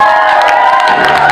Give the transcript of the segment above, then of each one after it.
Thank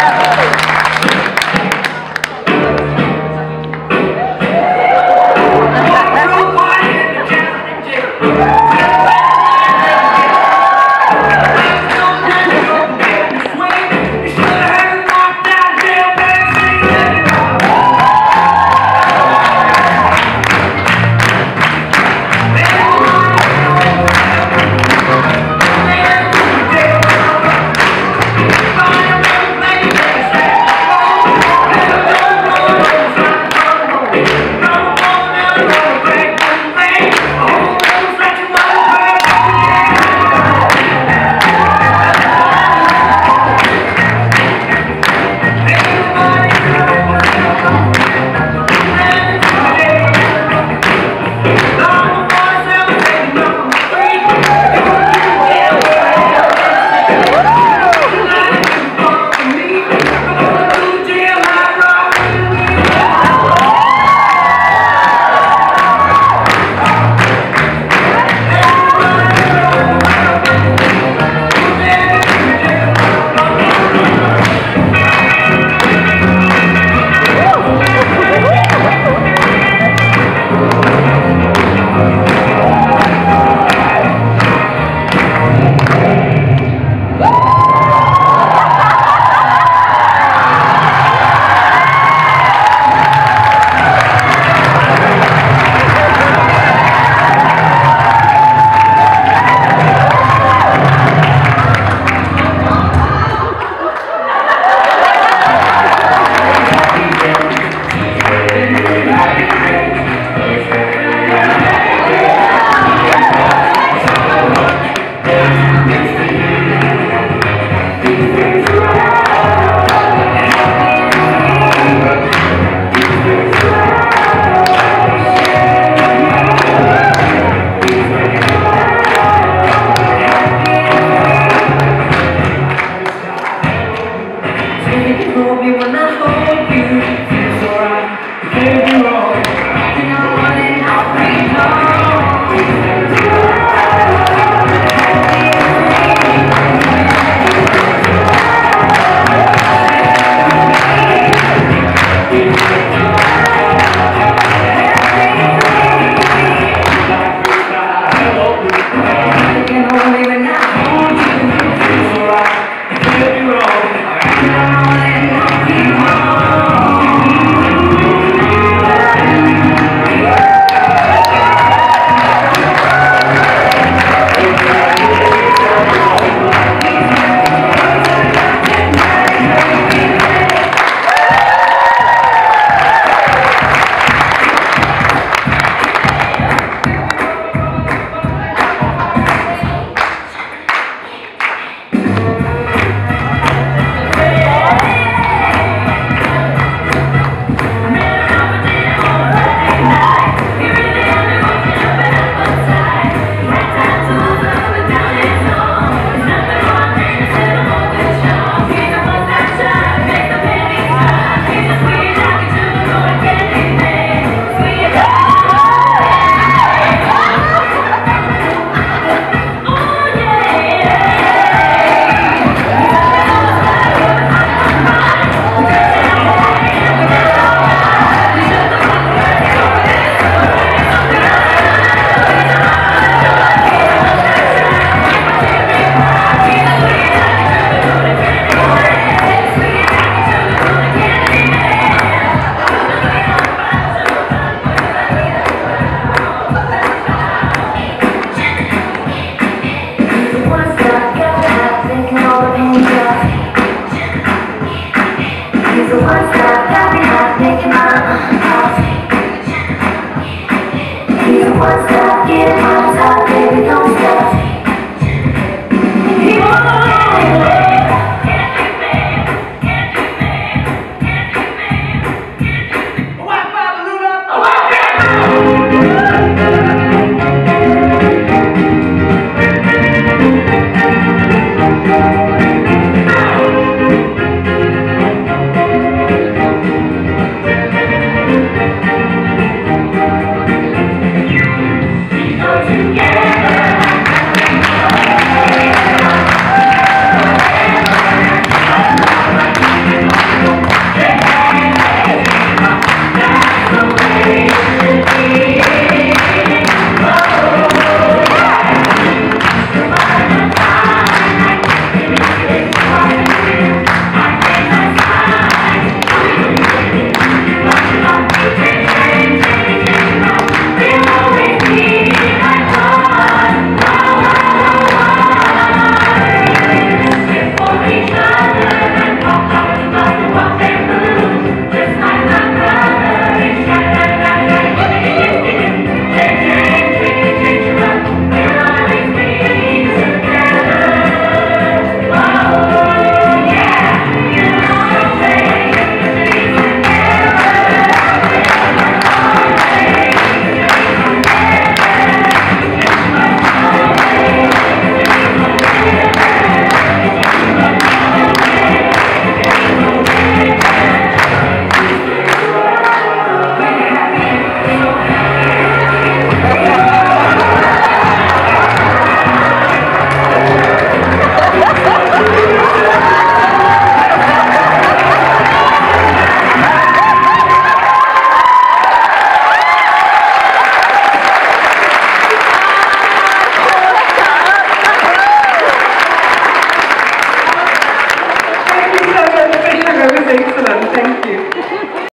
you hold me when I hold you